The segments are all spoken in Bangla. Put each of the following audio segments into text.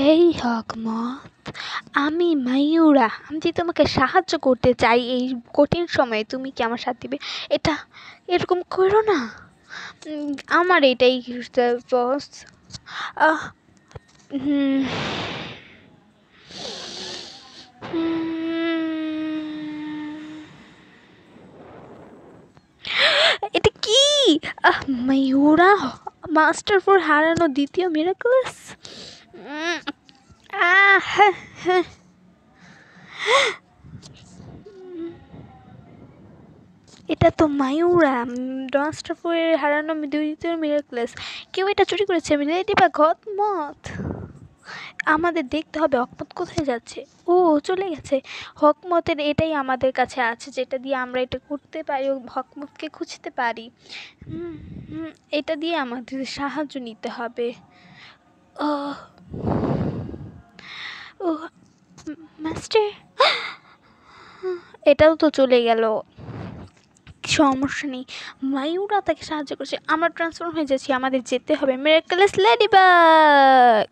হেই হকমত, আমি মায়ুরা আমি তোমাকে সাহায্য করতে চাই এই কঠিন সময়ে, তুমি কি আমার সাথ দিবে? এটা এরকম করো না। আমার এটাই বস। হুম। এটা কি? ময়ূরা মাস্টার ফোর হারানো দ্বিতীয় মিরাকলস? এটা তো মায়ুরা ফোরের হারানো দ্বিতীয় মিরাকলস। কেউ এটা চুরি করেছে লেডি বা ঘটমত আমাদের দেখতে হবে, হকমত কোথায় যাচ্ছে? ও, চলে গেছে। হকমতের এটাই আমাদের কাছে আছে, যেটা দিয়ে আমরা এটা করতে পারি, ও হকমতকে খুঁজতে পারি। এটা দিয়ে আমাদের সাহায্য নিতে হবে। ও মাস্টার এটাও তো চলে গেল। সমস্যা নেই। মায়ুরা তাকে সাহায্য করছে। আমরা ট্রান্সফর্ম হয়ে যাচ্ছি। আমাদের যেতে হবে। Miraculous Ladybug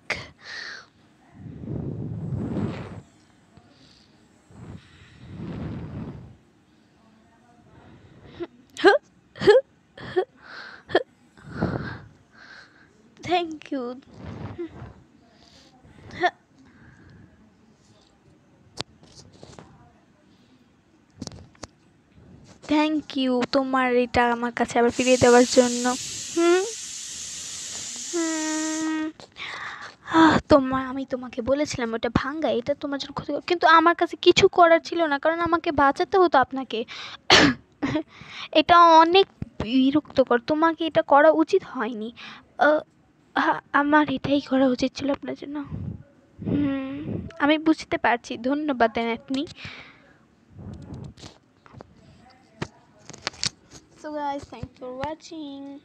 thank you thank you তোমার এটা আমার কাছে আবার ফিরিয়ে দেওয়ার জন্য। হুম। তোমার আমি তোমাকে বলেছিলাম ওটা ভাঙ্গা এটা তোমার জন্য ক্ষতিকর। কিন্তু আমার কাছে কিছু করার ছিল না, কারণ আমাকে বাঁচাতে হতো আপনাকে। এটা অনেক বিরক্তকর। তোমাকে এটা করা উচিত হয়নি। আমার এটাই করা উচিত ছিল আপনার জন্য। হুম, আমি বুঝতে পারছি। ধন্যবাদ দেন আপনি। Guys, thanks for watching.